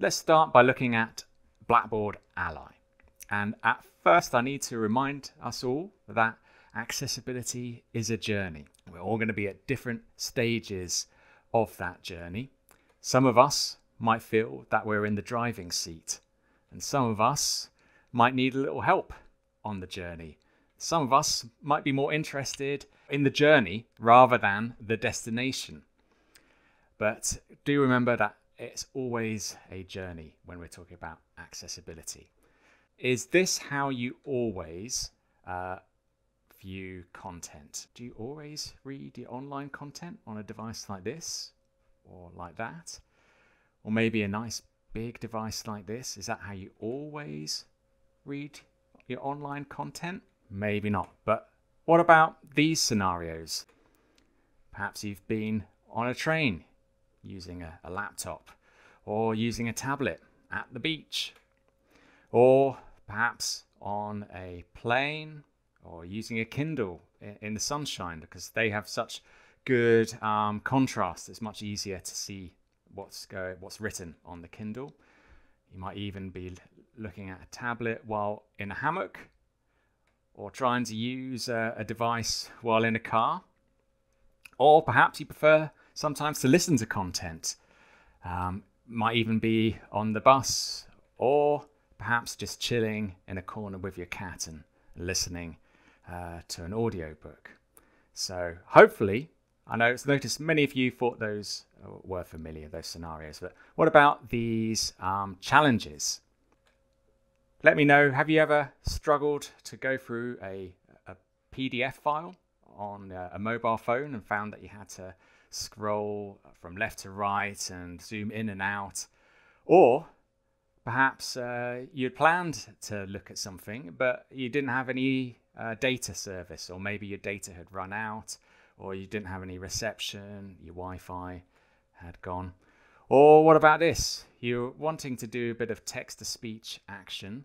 let's start by looking at Blackboard Ally. And at first, I need to remind us all that accessibility is a journey. We're all going to be at different stages of that journey. Some of us might feel that we're in the driving seat, and some of us might need a little help on the journey. Some of us might be more interested in the journey rather than the destination. But do remember that it's always a journey when we're talking about accessibility. Is this how you always uh, view content? Do you always read your online content on a device like this or like that? Or maybe a nice big device like this? Is that how you always read your online content? Maybe not. But what about these scenarios? Perhaps you've been on a train using a, a laptop or using a tablet at the beach or perhaps on a plane or using a Kindle in the sunshine because they have such good um, contrast. It's much easier to see what's go, what's written on the Kindle. You might even be looking at a tablet while in a hammock or trying to use a, a device while in a car. Or perhaps you prefer sometimes to listen to content. Um, might even be on the bus or perhaps just chilling in a corner with your cat and listening uh, to an audiobook. So hopefully, I know it's noticed many of you thought those were familiar, those scenarios, but what about these um, challenges? Let me know, have you ever struggled to go through a, a PDF file on a, a mobile phone and found that you had to scroll from left to right and zoom in and out. Or perhaps uh, you'd planned to look at something, but you didn't have any uh, data service, or maybe your data had run out, or you didn't have any reception, your Wi Fi had gone. Or what about this? You're wanting to do a bit of text to speech action,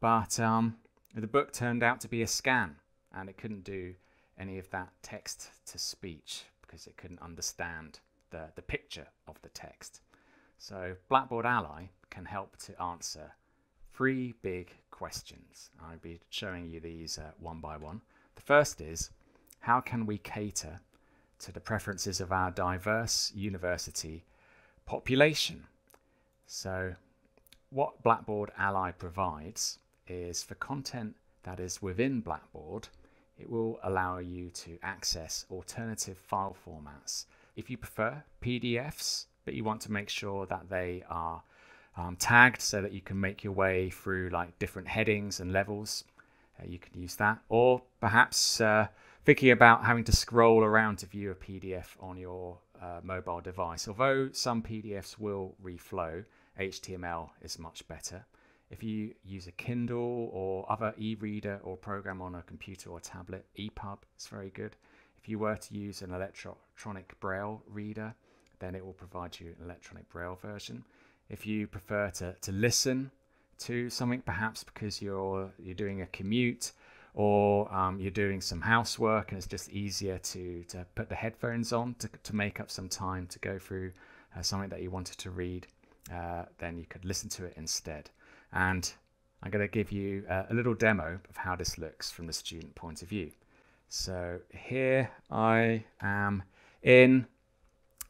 but um, the book turned out to be a scan and it couldn't do any of that text to speech because it couldn't understand the, the picture of the text. So Blackboard Ally can help to answer three big questions. I'll be showing you these uh, one by one. The first is, how can we cater to the preferences of our diverse university population? So what Blackboard Ally provides is for content that is within Blackboard, it will allow you to access alternative file formats. If you prefer PDFs, but you want to make sure that they are um, tagged so that you can make your way through like different headings and levels, uh, you can use that. Or perhaps uh, thinking about having to scroll around to view a PDF on your uh, mobile device. Although some PDFs will reflow, HTML is much better. If you use a Kindle or other e-reader or program on a computer or tablet, EPUB is very good. If you were to use an electronic braille reader, then it will provide you an electronic braille version. If you prefer to, to listen to something, perhaps because you're you're doing a commute or um, you're doing some housework and it's just easier to, to put the headphones on to, to make up some time to go through uh, something that you wanted to read, uh, then you could listen to it instead. And I'm going to give you a, a little demo of how this looks from the student point of view. So here I am in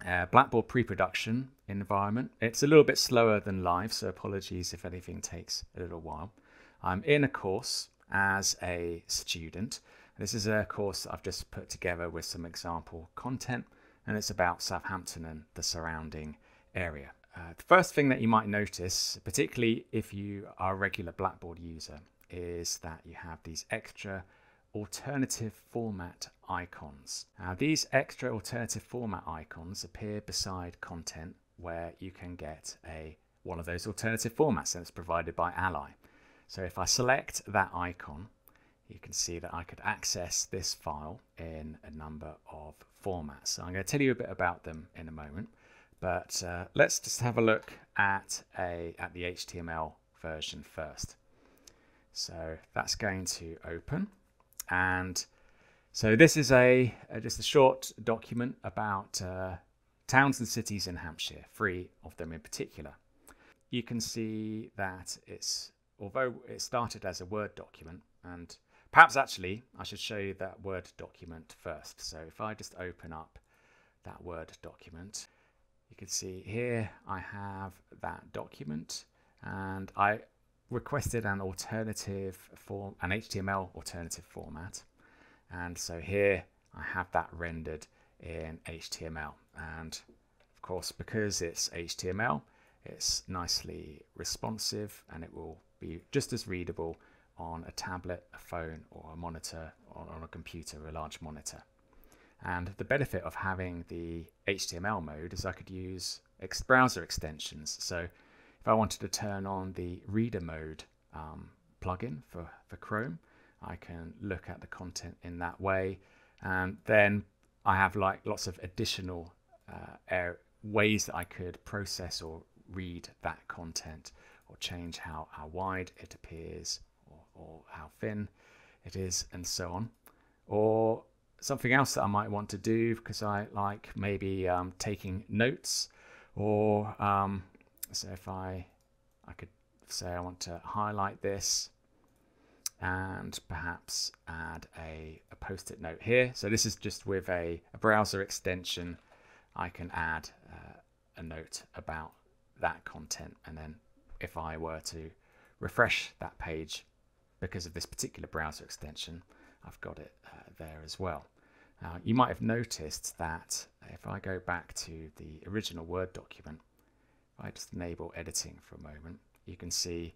a Blackboard pre-production environment. It's a little bit slower than live, so apologies if anything takes a little while. I'm in a course as a student. This is a course I've just put together with some example content, and it's about Southampton and the surrounding area. Uh, the first thing that you might notice, particularly if you are a regular Blackboard user, is that you have these extra alternative format icons. Now these extra alternative format icons appear beside content where you can get a one of those alternative formats that's provided by Ally. So if I select that icon, you can see that I could access this file in a number of formats. So I'm going to tell you a bit about them in a moment. But uh, let's just have a look at a at the HTML version first. So that's going to open, and so this is a, a just a short document about uh, towns and cities in Hampshire, three of them in particular. you can see that it's, although it started as a Word document, and perhaps actually I should show you that Word document first. So if I just open up that Word document, you can see here I have that document and I requested an alternative form, an HTML alternative format. And so here I have that rendered in HTML. And of course, because it's HTML, it's nicely responsive and it will be just as readable on a tablet, a phone, or a monitor, or on a computer, a large monitor. And the benefit of having the HTML mode is I could use ex browser extensions. So if I wanted to turn on the reader mode um, plugin for, for Chrome, I can look at the content in that way. And then I have like lots of additional uh, ways that I could process or read that content or change how, how wide it appears or, or how thin it is and so on. Or something else that I might want to do because I like maybe um, taking notes or um, so if I I could say I want to highlight this and perhaps add a, a post-it note here. So this is just with a, a browser extension I can add uh, a note about that content and then if I were to refresh that page because of this particular browser extension I've got it uh, there as well. Now, you might have noticed that if I go back to the original Word document, if I just enable editing for a moment, you can see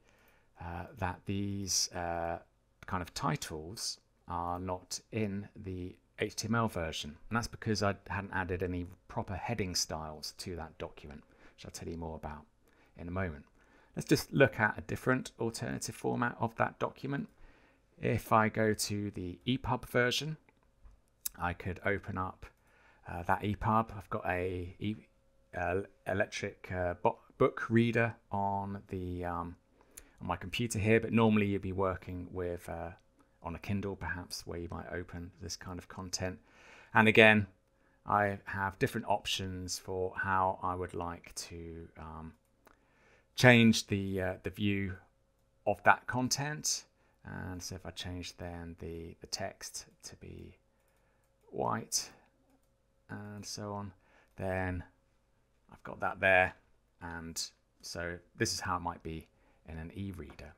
uh, that these uh, kind of titles are not in the HTML version. And that's because I hadn't added any proper heading styles to that document, which I'll tell you more about in a moment. Let's just look at a different alternative format of that document. If I go to the EPUB version, I could open up uh, that EPUB. I've got a e uh, electric uh, book reader on the um, on my computer here, but normally you'd be working with uh, on a Kindle perhaps where you might open this kind of content. And again, I have different options for how I would like to um, change the uh, the view of that content. And so if I change then the, the text to be white and so on, then I've got that there. And so this is how it might be in an e-reader.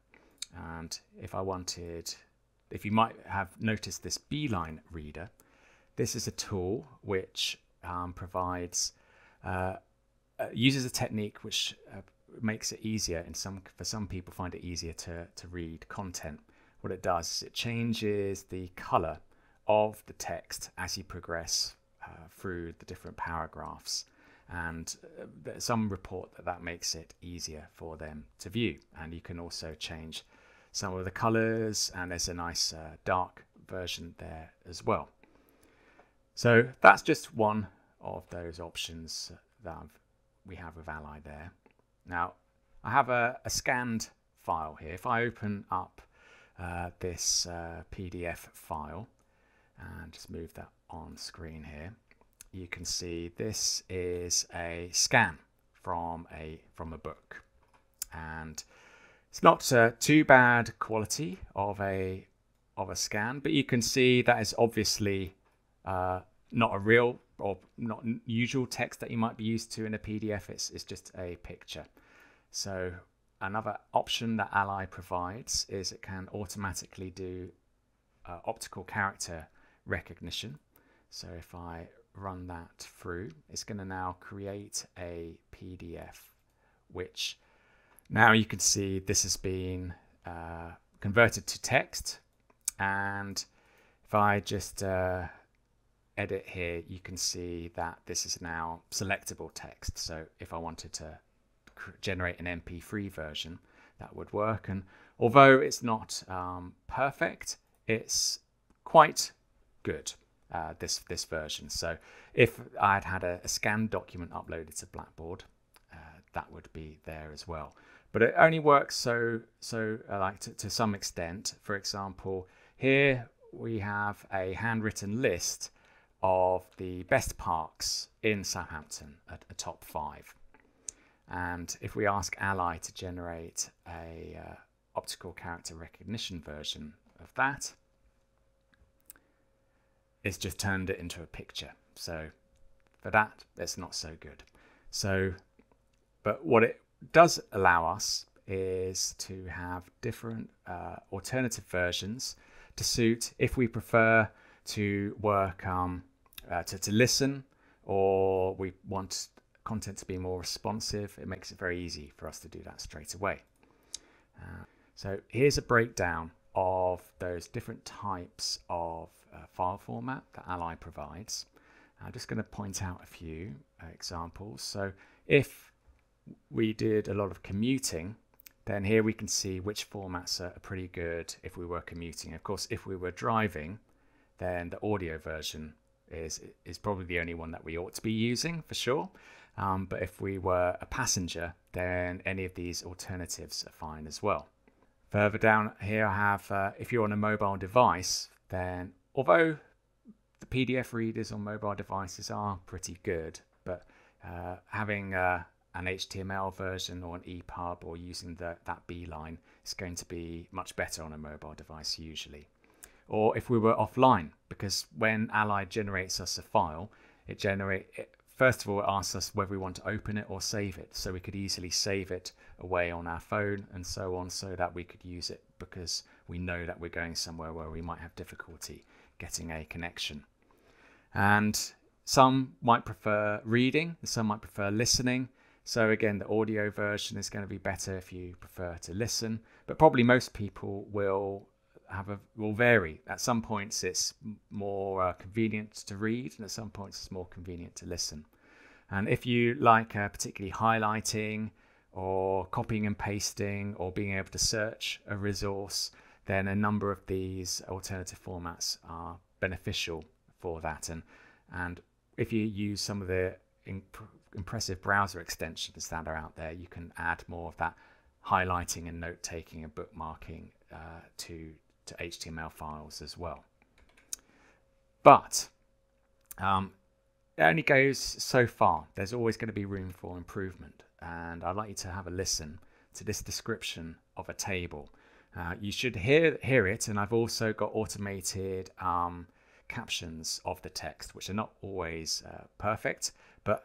And if I wanted, if you might have noticed this Beeline reader, this is a tool which um, provides, uh, uh, uses a technique which uh, makes it easier in some, for some people find it easier to, to read content. What it does is it changes the color of the text as you progress uh, through the different paragraphs. And uh, some report that that makes it easier for them to view. And you can also change some of the colors, and there's a nice uh, dark version there as well. So that's just one of those options that I've, we have with Ally there. Now, I have a, a scanned file here. If I open up uh, this uh, PDF file, and just move that on screen here. You can see this is a scan from a from a book. And it's not uh, too bad quality of a of a scan but you can see that is obviously uh, not a real or not usual text that you might be used to in a PDF it's, it's just a picture. So another option that Ally provides is it can automatically do uh, optical character recognition. So if I run that through, it's going to now create a PDF, which now you can see this has been uh, converted to text. And if I just uh, edit here, you can see that this is now selectable text. So if I wanted to generate an MP3 version, that would work. And although it's not um, perfect, it's quite good. Uh, this this version. So if I had had a, a scanned document uploaded to Blackboard, uh, that would be there as well. But it only works so so uh, like to, to some extent. For example, here we have a handwritten list of the best parks in Southampton, a, a top five. And if we ask Ally to generate a uh, optical character recognition version of that, it's just turned it into a picture. So for that, it's not so good. So, but what it does allow us is to have different uh, alternative versions to suit if we prefer to work um, uh, to, to listen or we want content to be more responsive it makes it very easy for us to do that straight away uh, so here's a breakdown of those different types of uh, file format that Ally provides I'm just going to point out a few uh, examples so if we did a lot of commuting then here we can see which formats are pretty good if we were commuting. Of course, if we were driving, then the audio version is is probably the only one that we ought to be using for sure. Um, but if we were a passenger, then any of these alternatives are fine as well. Further down here, I have uh, if you're on a mobile device, then although the PDF readers on mobile devices are pretty good, but uh, having uh, an HTML version or an EPUB or using the, that beeline is going to be much better on a mobile device usually. Or if we were offline, because when Ally generates us a file, it generate it, first of all it asks us whether we want to open it or save it. So we could easily save it away on our phone and so on so that we could use it because we know that we're going somewhere where we might have difficulty getting a connection. And some might prefer reading, some might prefer listening, so again, the audio version is going to be better if you prefer to listen, but probably most people will have a will vary. At some points, it's more uh, convenient to read, and at some points, it's more convenient to listen. And if you like uh, particularly highlighting or copying and pasting or being able to search a resource, then a number of these alternative formats are beneficial for that. And and if you use some of the impressive browser extensions that are out there, you can add more of that highlighting and note taking and bookmarking uh, to, to HTML files as well. But um, it only goes so far. There's always going to be room for improvement. And I'd like you to have a listen to this description of a table. Uh, you should hear, hear it, and I've also got automated um, captions of the text, which are not always uh, perfect, but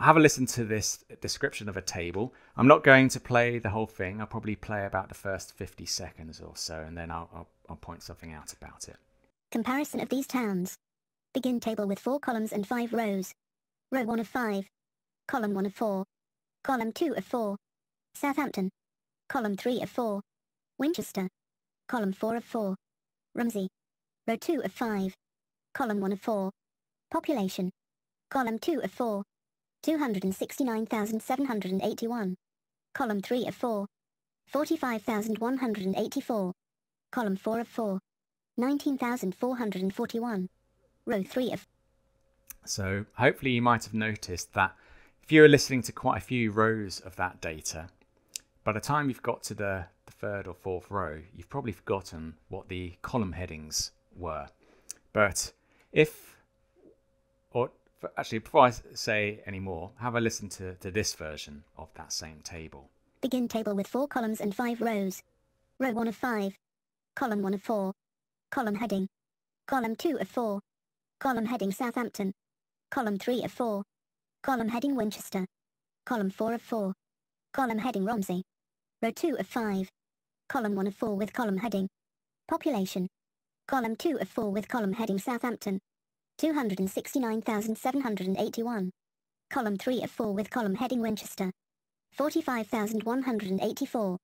have a listen to this description of a table. I'm not going to play the whole thing. I'll probably play about the first 50 seconds or so, and then I'll, I'll, I'll point something out about it. Comparison of these towns. Begin table with four columns and five rows. Row 1 of 5. Column 1 of 4. Column 2 of 4. Southampton. Column 3 of 4. Winchester. Column 4 of 4. Romsey. Row 2 of 5. Column 1 of 4. Population. Column 2 of 4. 269,781. Column 3 of 4. 45,184. Column 4 of 4. 19,441. Row 3 of... So hopefully you might have noticed that if you were listening to quite a few rows of that data, by the time you've got to the, the third or fourth row, you've probably forgotten what the column headings were. But if or actually, before I say any more, have a listen to, to this version of that same table. Begin table with four columns and five rows. Row 1 of 5. Column 1 of 4. Column heading. Column 2 of 4. Column heading Southampton. Column 3 of 4. Column heading Winchester. Column 4 of 4. Column heading Romsey. Row 2 of 5. Column 1 of 4 with column heading. Population. Column 2 of 4 with column heading Southampton. 269,781. Column 3 of 4 with column heading Winchester. 45,184.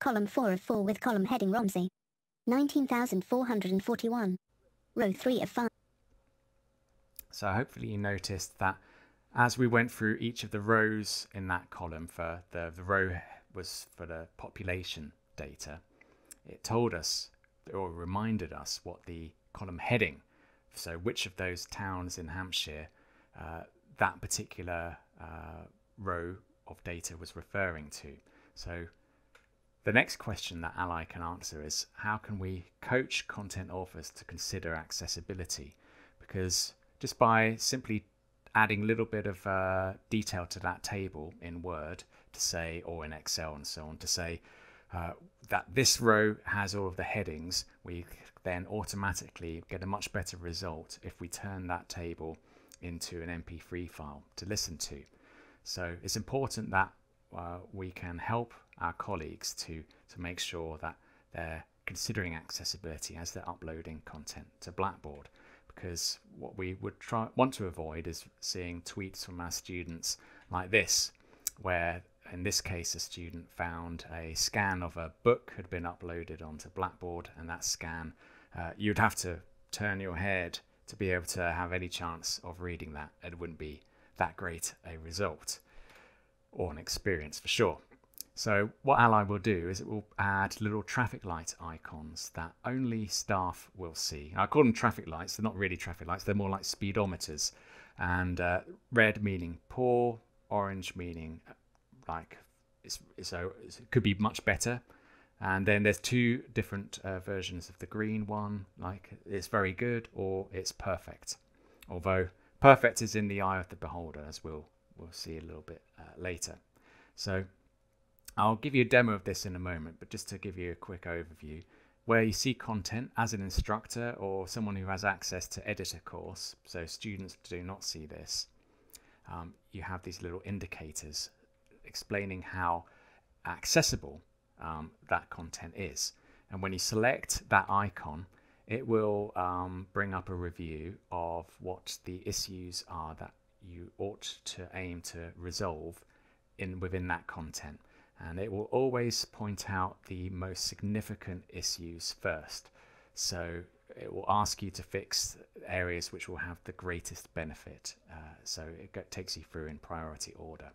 Column 4 of 4 with column heading Romsey. 19,441. Row 3 of 5. So hopefully you noticed that as we went through each of the rows in that column for the, the row was for the population data, it told us or reminded us what the column heading so, which of those towns in Hampshire uh, that particular uh, row of data was referring to? So, the next question that Ally can answer is how can we coach content authors to consider accessibility? Because just by simply adding a little bit of uh, detail to that table in Word to say, or in Excel and so on, to say uh, that this row has all of the headings, we then automatically get a much better result if we turn that table into an MP3 file to listen to. So it's important that uh, we can help our colleagues to, to make sure that they're considering accessibility as they're uploading content to Blackboard because what we would try want to avoid is seeing tweets from our students like this where in this case a student found a scan of a book had been uploaded onto Blackboard and that scan uh, you'd have to turn your head to be able to have any chance of reading that. It wouldn't be that great a result or an experience for sure so what Ally will do is it will add little traffic light icons that only staff will see. I call them traffic lights. They're not really traffic lights. They're more like speedometers. And uh, red meaning poor, orange meaning uh, like it's, it's, it could be much better. And then there's two different uh, versions of the green one, like it's very good or it's perfect. Although perfect is in the eye of the beholder, as we'll we'll see a little bit uh, later. So I'll give you a demo of this in a moment, but just to give you a quick overview, where you see content as an instructor or someone who has access to edit a course, so students do not see this, um, you have these little indicators explaining how accessible um, that content is. And when you select that icon, it will um, bring up a review of what the issues are that you ought to aim to resolve in within that content and it will always point out the most significant issues first. So it will ask you to fix areas which will have the greatest benefit. Uh, so it takes you through in priority order.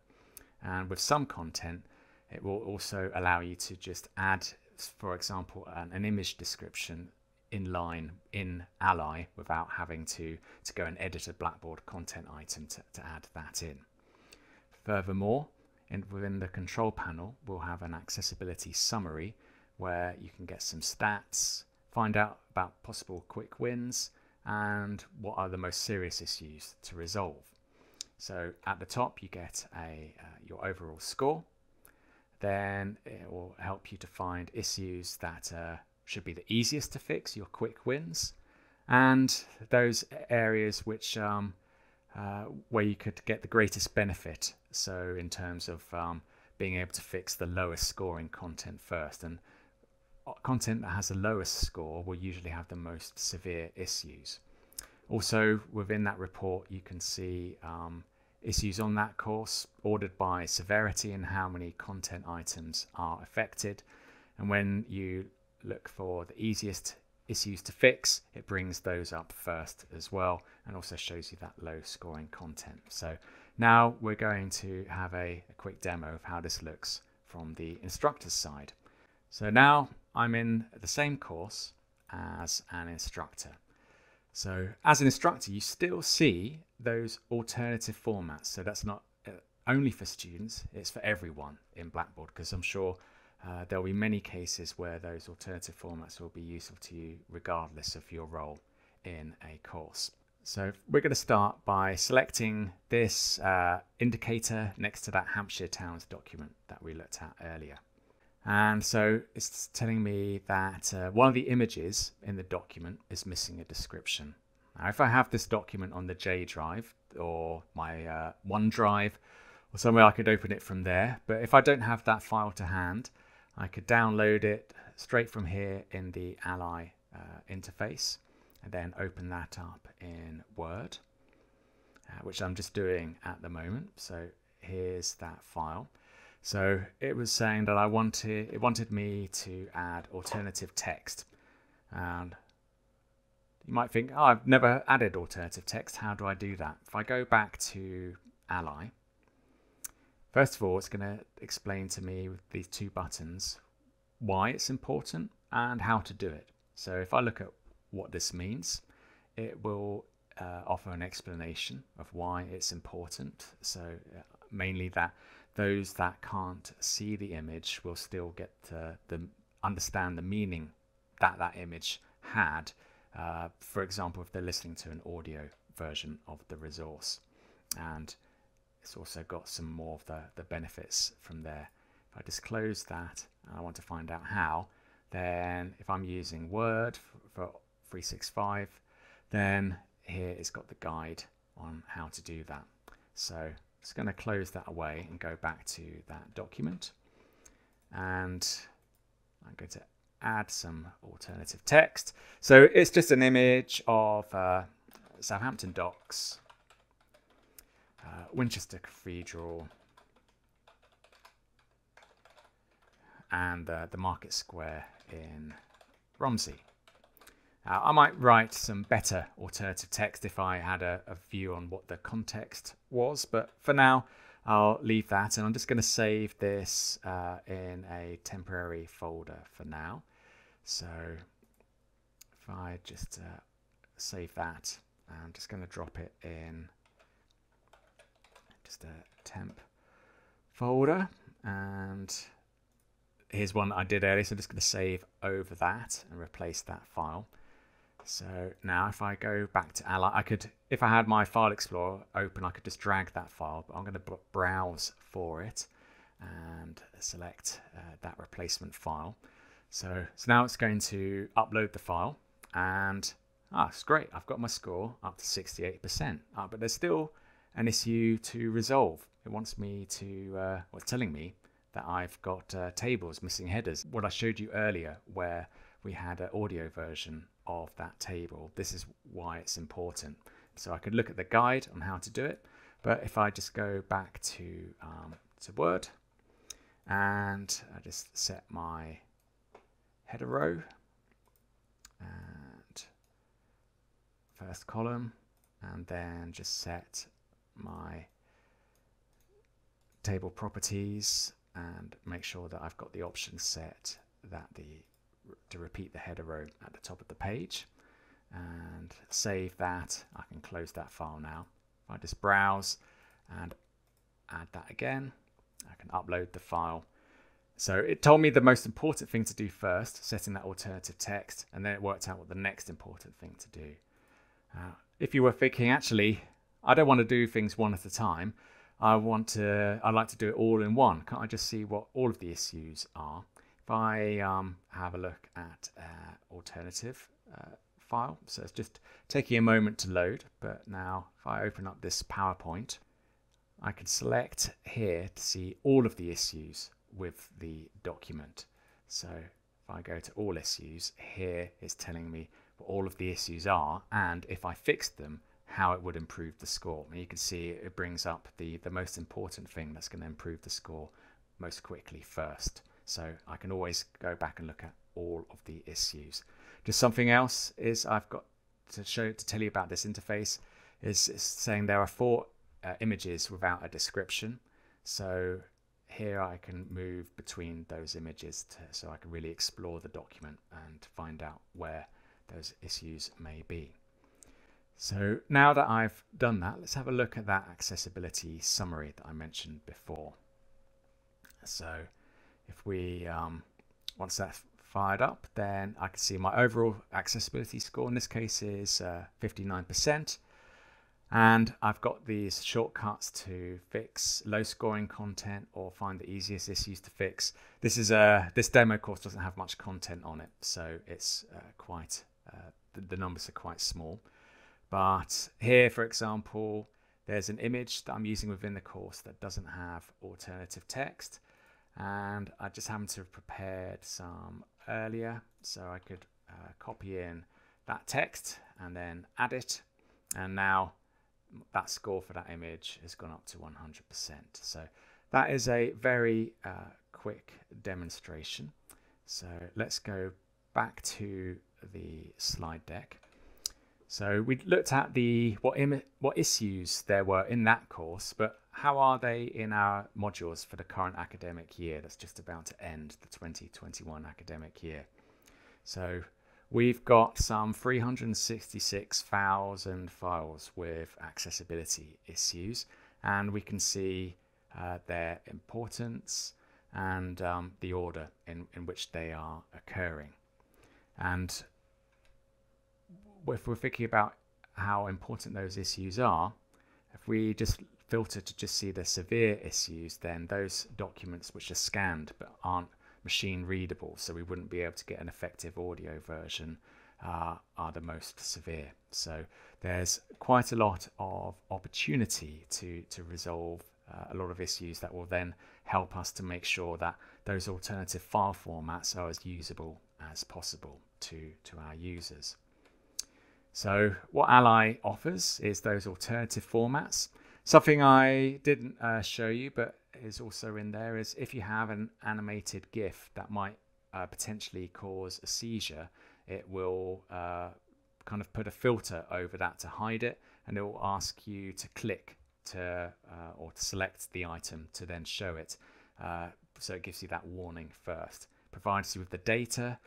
And with some content, it will also allow you to just add, for example, an, an image description in line in Ally without having to, to go and edit a Blackboard content item to, to add that in. Furthermore, and within the control panel, we'll have an accessibility summary where you can get some stats, find out about possible quick wins, and what are the most serious issues to resolve. So at the top, you get a uh, your overall score. Then it will help you to find issues that uh, should be the easiest to fix, your quick wins, and those areas which um, uh, where you could get the greatest benefit. So, in terms of um, being able to fix the lowest scoring content first, and uh, content that has the lowest score will usually have the most severe issues. Also, within that report, you can see um, issues on that course ordered by severity and how many content items are affected. And when you look for the easiest issues to fix, it brings those up first as well and also shows you that low scoring content. So now we're going to have a, a quick demo of how this looks from the instructor's side. So now I'm in the same course as an instructor. So as an instructor, you still see those alternative formats. So that's not uh, only for students, it's for everyone in Blackboard because I'm sure uh, there will be many cases where those alternative formats will be useful to you regardless of your role in a course. So we're going to start by selecting this uh, indicator next to that Hampshire Towns document that we looked at earlier. And so it's telling me that uh, one of the images in the document is missing a description. Now, if I have this document on the J drive or my uh, OneDrive or somewhere, I could open it from there. But if I don't have that file to hand, I could download it straight from here in the Ally uh, interface and then open that up in Word, uh, which I'm just doing at the moment. So here's that file. So it was saying that I wanted it wanted me to add alternative text, and you might think, oh, I've never added alternative text. How do I do that? If I go back to Ally First of all, it's going to explain to me with these two buttons why it's important and how to do it. So if I look at what this means, it will uh, offer an explanation of why it's important. So uh, mainly that those that can't see the image will still get to the understand the meaning that that image had. Uh, for example, if they're listening to an audio version of the resource, and it's also got some more of the, the benefits from there. If I disclose that and I want to find out how, then if I'm using Word for, for 365, then here it's got the guide on how to do that. So just going to close that away and go back to that document. And I'm going to add some alternative text. So it's just an image of uh, Southampton Docks, uh, Winchester Cathedral, and uh, the Market Square in Romsey. Uh, I might write some better alternative text if I had a, a, view on what the context was, but for now I'll leave that and I'm just going to save this uh, in a temporary folder for now. So if I just uh, save that, I'm just going to drop it in just a temp folder and here's one I did earlier so I'm just going to save over that and replace that file so now if I go back to Ally I could if I had my file explorer open I could just drag that file but I'm going to browse for it and select uh, that replacement file so, so now it's going to upload the file and ah, it's great. I've got my score up to 68%, uh, but there's still an issue to resolve. It wants me to, uh, well, it's telling me that I've got uh, tables missing headers. What I showed you earlier where we had an audio version of that table. This is why it's important. So I could look at the guide on how to do it, but if I just go back to, um, to Word and I just set my header row and first column and then just set my table properties and make sure that I've got the option set that the to repeat the header row at the top of the page and save that I can close that file now if I just browse and add that again I can upload the file so it told me the most important thing to do first, setting that alternative text, and then it worked out what the next important thing to do. Uh, if you were thinking, actually, I don't want to do things one at a time. I want to. I like to do it all in one. Can't I just see what all of the issues are? If I um, have a look at uh, alternative uh, file, so it's just taking a moment to load. But now, if I open up this PowerPoint, I can select here to see all of the issues with the document. So if I go to all issues, here it's telling me what all of the issues are and if I fixed them, how it would improve the score. And you can see it brings up the, the most important thing that's going to improve the score most quickly first. So I can always go back and look at all of the issues. Just something else is I've got to show to tell you about this interface is, saying there are four uh, images without a description. So here I can move between those images to, so I can really explore the document and find out where those issues may be. So now that I've done that, let's have a look at that accessibility summary that I mentioned before. So if we, um, once that's fired up, then I can see my overall accessibility score in this case is uh, 59%. And I've got these shortcuts to fix low scoring content or find the easiest issues to fix. This is a this demo course doesn't have much content on it, so it's uh, quite uh, the, the numbers are quite small. But here, for example, there's an image that I'm using within the course that doesn't have alternative text, and I just happened to have prepared some earlier, so I could uh, copy in that text and then add it, and now that score for that image has gone up to 100%. So that is a very uh, quick demonstration. So let's go back to the slide deck. So we looked at the what what issues there were in that course, but how are they in our modules for the current academic year that's just about to end, the 2021 academic year? So We've got some 366,000 files with accessibility issues, and we can see uh, their importance and um, the order in, in which they are occurring. And if we're thinking about how important those issues are, if we just filter to just see the severe issues, then those documents which are scanned but aren't machine readable, so we wouldn't be able to get an effective audio version, uh, are the most severe. So there's quite a lot of opportunity to, to resolve uh, a lot of issues that will then help us to make sure that those alternative file formats are as usable as possible to, to our users. So what Ally offers is those alternative formats. Something I didn't uh, show you, but is also in there is if you have an animated GIF that might uh, potentially cause a seizure, it will uh, kind of put a filter over that to hide it, and it will ask you to click to uh, or to select the item to then show it. Uh, so it gives you that warning first. Provides you with the data,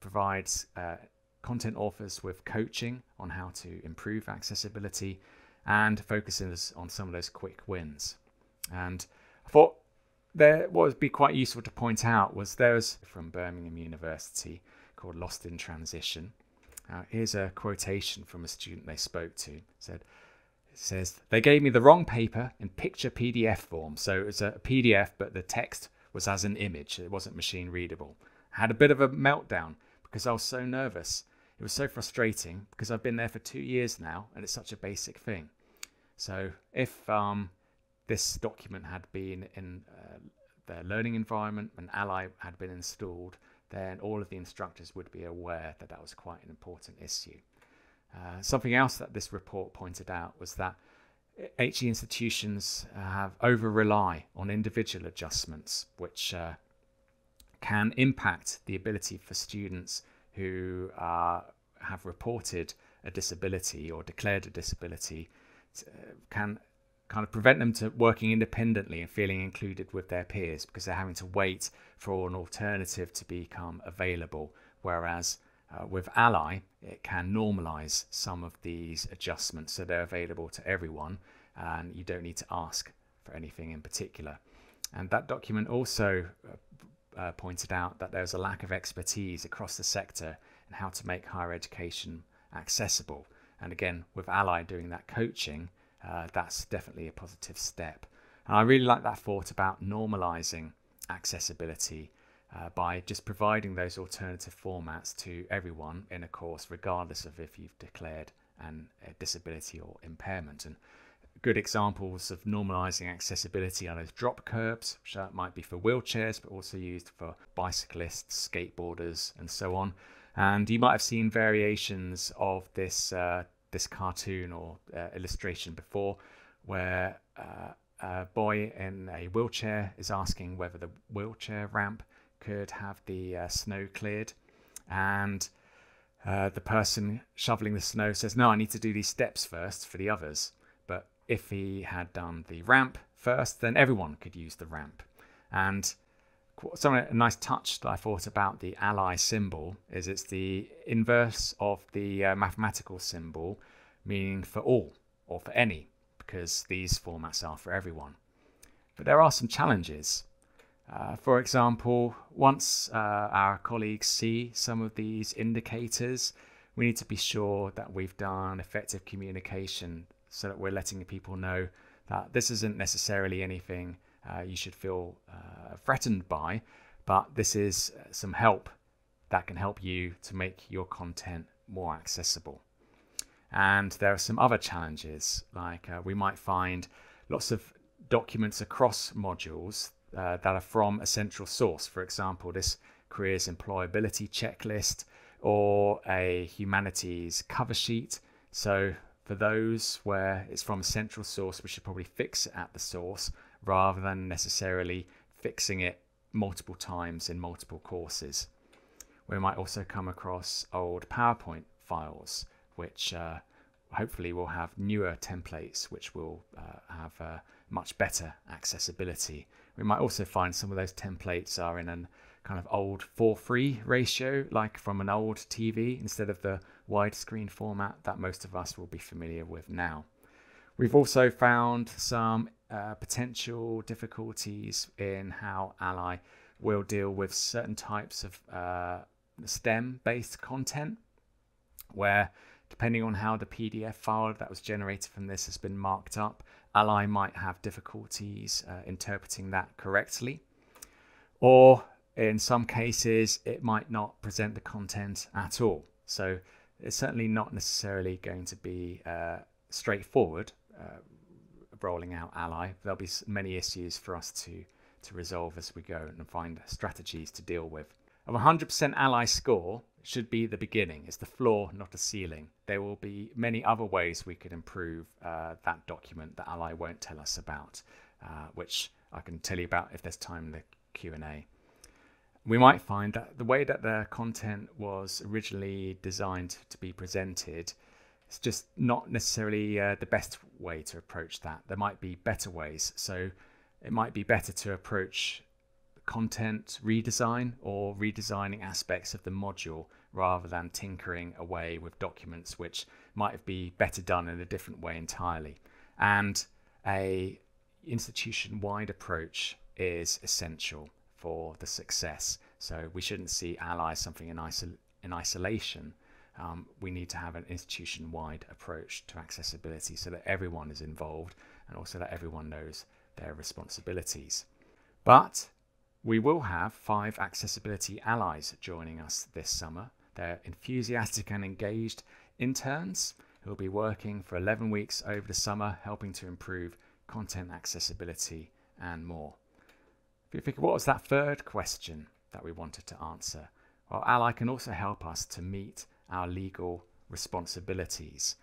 provides uh, content authors with coaching on how to improve accessibility, and focuses on some of those quick wins. And I thought there what would be quite useful to point out was there's from Birmingham University called Lost in Transition. Uh, here's a quotation from a student they spoke to. It said, it says, They gave me the wrong paper in picture PDF form. So it was a PDF, but the text was as an image. It wasn't machine readable. I had a bit of a meltdown because I was so nervous. It was so frustrating because I've been there for two years now and it's such a basic thing. So if um, this document had been in uh, their learning environment and Ally had been installed, then all of the instructors would be aware that that was quite an important issue. Uh, something else that this report pointed out was that HE institutions have over rely on individual adjustments, which uh, can impact the ability for students who uh, have reported a disability or declared a disability to, can kind of prevent them to working independently and feeling included with their peers because they're having to wait for an alternative to become available. Whereas uh, with Ally, it can normalize some of these adjustments so they're available to everyone and you don't need to ask for anything in particular. And that document also uh, pointed out that there's a lack of expertise across the sector in how to make higher education accessible. And again, with Ally doing that coaching, uh, that's definitely a positive step. And I really like that thought about normalizing accessibility uh, by just providing those alternative formats to everyone in a course, regardless of if you've declared an, a disability or impairment. And good examples of normalizing accessibility are those drop curbs, which might be for wheelchairs, but also used for bicyclists, skateboarders, and so on. And you might have seen variations of this uh, this cartoon or uh, illustration before, where uh, a boy in a wheelchair is asking whether the wheelchair ramp could have the uh, snow cleared, and uh, the person shoveling the snow says, "No, I need to do these steps first for the others." If he had done the ramp first, then everyone could use the ramp, and something a nice touch that I thought about the ally symbol is it's the inverse of the uh, mathematical symbol, meaning for all or for any, because these formats are for everyone. But there are some challenges. Uh, for example, once uh, our colleagues see some of these indicators, we need to be sure that we've done effective communication so that we're letting people know that this isn't necessarily anything uh, you should feel uh, threatened by, but this is uh, some help that can help you to make your content more accessible. And there are some other challenges, like uh, we might find lots of documents across modules uh, that are from a central source. For example, this careers employability checklist or a humanities cover sheet. So for those where it's from a central source, we should probably fix it at the source rather than necessarily fixing it multiple times in multiple courses. We might also come across old PowerPoint files, which uh, hopefully will have newer templates which will uh, have uh, much better accessibility. We might also find some of those templates are in an kind of old 4:3 ratio, like from an old TV, instead of the widescreen format that most of us will be familiar with now. We've also found some uh, potential difficulties in how Ally will deal with certain types of uh, STEM based content, where depending on how the PDF file that was generated from this has been marked up, Ally might have difficulties uh, interpreting that correctly, or in some cases, it might not present the content at all. So it's certainly not necessarily going to be uh, straightforward uh, rolling out Ally. There'll be many issues for us to, to resolve as we go and find strategies to deal with. A 100% Ally score should be the beginning. It's the floor, not a ceiling. There will be many other ways we could improve uh, that document that Ally won't tell us about, uh, which I can tell you about if there's time in the Q&A. We might find that the way that the content was originally designed to be presented is just not necessarily uh, the best way to approach that. There might be better ways. So it might be better to approach content redesign or redesigning aspects of the module rather than tinkering away with documents which might be better done in a different way entirely. And a institution-wide approach is essential for the success. So we shouldn't see allies something in, in isolation. Um, we need to have an institution-wide approach to accessibility so that everyone is involved and also that everyone knows their responsibilities. But we will have five accessibility allies joining us this summer. They're enthusiastic and engaged interns who will be working for 11 weeks over the summer, helping to improve content accessibility and more. If you think, what was that third question that we wanted to answer? Well, Ally can also help us to meet our legal responsibilities.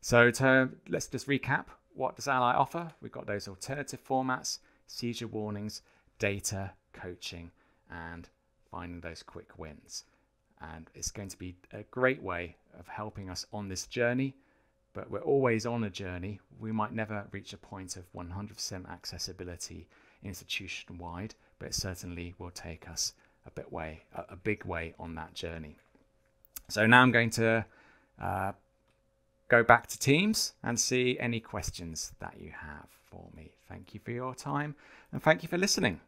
So to, let's just recap. What does Ally offer? We've got those alternative formats, seizure warnings, data, coaching, and finding those quick wins. And it's going to be a great way of helping us on this journey. But we're always on a journey. We might never reach a point of 100% accessibility institution wide, but it certainly will take us a bit way, a, big way on that journey. So now I'm going to uh, go back to Teams and see any questions that you have for me. Thank you for your time and thank you for listening.